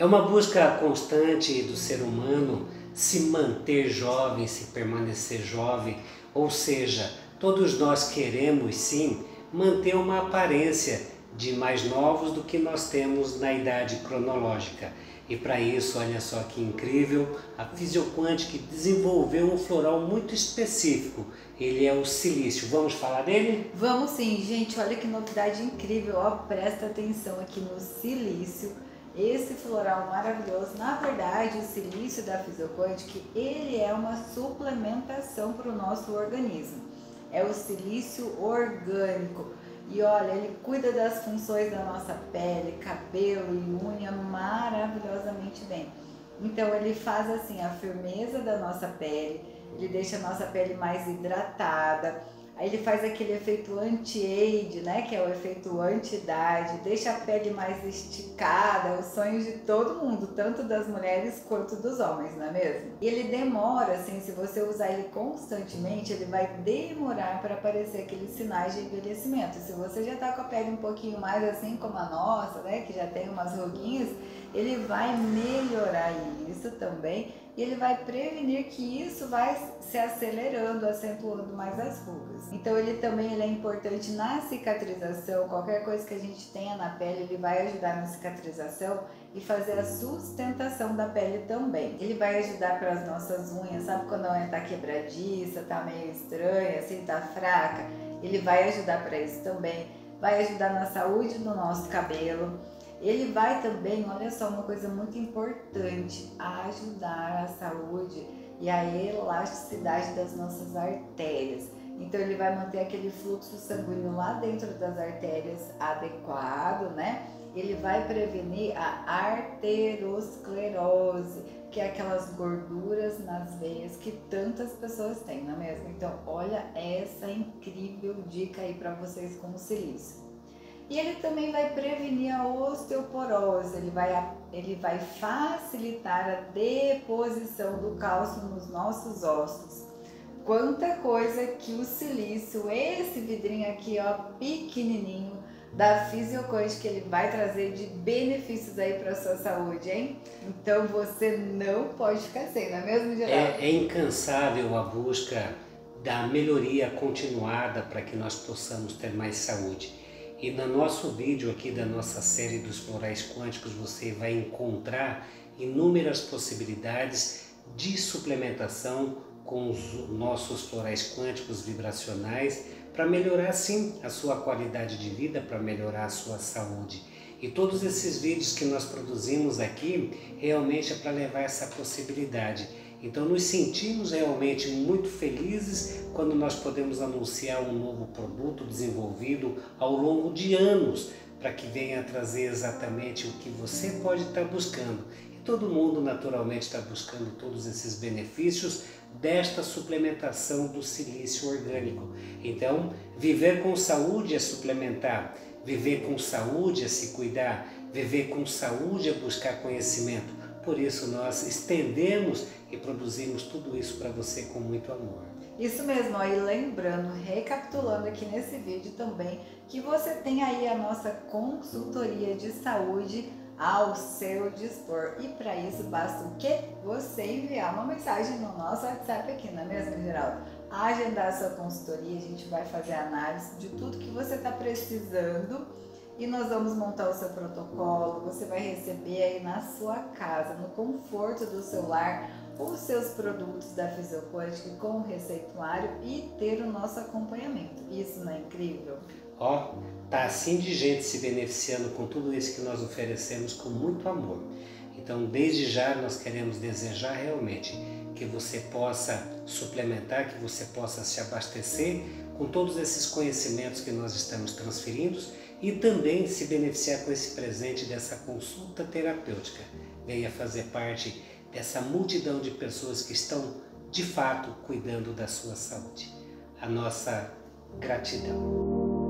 É uma busca constante do ser humano se manter jovem, se permanecer jovem, ou seja, todos nós queremos sim manter uma aparência de mais novos do que nós temos na idade cronológica. E para isso, olha só que incrível, a Fisioquantic desenvolveu um floral muito específico. Ele é o silício. Vamos falar dele? Vamos sim, gente. Olha que novidade incrível. Ó, presta atenção aqui no silício esse floral maravilhoso. Na verdade, o silício da Fisioquantic, ele é uma suplementação para o nosso organismo. É o silício orgânico. E olha, ele cuida das funções da nossa pele, cabelo e unha maravilhosamente bem. Então ele faz assim a firmeza da nossa pele, ele deixa a nossa pele mais hidratada, Aí ele faz aquele efeito anti-age, né? Que é o efeito anti-idade, deixa a pele mais esticada, os sonhos de todo mundo, tanto das mulheres quanto dos homens, não é mesmo? E ele demora, assim, se você usar ele constantemente, ele vai demorar para aparecer aqueles sinais de envelhecimento. Se você já tá com a pele um pouquinho mais assim como a nossa, né? Que já tem umas ruguinhas, ele vai melhorar isso também e ele vai prevenir que isso vai se acelerando, acentuando mais as rugas. Então ele também ele é importante na cicatrização, qualquer coisa que a gente tenha na pele, ele vai ajudar na cicatrização e fazer a sustentação da pele também. Ele vai ajudar para as nossas unhas, sabe quando a unha está quebradiça, está meio estranha, assim, está fraca? Ele vai ajudar para isso também. Vai ajudar na saúde do nosso cabelo ele vai também, olha só, uma coisa muito importante, ajudar a saúde e a elasticidade das nossas artérias. Então ele vai manter aquele fluxo sanguíneo lá dentro das artérias adequado, né? Ele vai prevenir a arteriosclerose, que é aquelas gorduras nas veias que tantas pessoas têm, não é mesmo? Então, olha essa incrível dica aí para vocês com o silício. E ele também vai prevenir a osteoporose, ele vai, ele vai facilitar a deposição do cálcio nos nossos ossos. Quanta coisa que o silício, esse vidrinho aqui, ó, pequenininho, da Fisiocoach que ele vai trazer de benefícios aí para sua saúde, hein? Então você não pode ficar sem, não é mesmo, Geraldo? É, é incansável a busca da melhoria continuada para que nós possamos ter mais saúde. E no nosso vídeo aqui da nossa série dos florais quânticos você vai encontrar inúmeras possibilidades de suplementação com os nossos florais quânticos vibracionais para melhorar sim a sua qualidade de vida, para melhorar a sua saúde. E todos esses vídeos que nós produzimos aqui realmente é para levar essa possibilidade então nos sentimos realmente muito felizes quando nós podemos anunciar um novo produto desenvolvido ao longo de anos para que venha trazer exatamente o que você pode estar buscando. E todo mundo naturalmente está buscando todos esses benefícios desta suplementação do silício orgânico. Então, viver com saúde é suplementar, viver com saúde é se cuidar, viver com saúde é buscar conhecimento. Por isso nós estendemos e produzimos tudo isso para você com muito amor. Isso mesmo, e lembrando, recapitulando aqui nesse vídeo também, que você tem aí a nossa consultoria de saúde ao seu dispor. E para isso basta o quê? Você enviar uma mensagem no nosso WhatsApp aqui, não é mesmo, Geraldo? Agendar a sua consultoria, a gente vai fazer análise de tudo que você está precisando e nós vamos montar o seu protocolo. Você vai receber aí na sua casa, no conforto do seu lar, os seus produtos da Fisioquântica com o receituário e ter o nosso acompanhamento. Isso não é incrível? Ó, tá assim de gente se beneficiando com tudo isso que nós oferecemos com muito amor. Então, desde já nós queremos desejar realmente que você possa suplementar, que você possa se abastecer com todos esses conhecimentos que nós estamos transferindo e também se beneficiar com esse presente dessa consulta terapêutica. Venha fazer parte dessa multidão de pessoas que estão de fato cuidando da sua saúde. A nossa gratidão.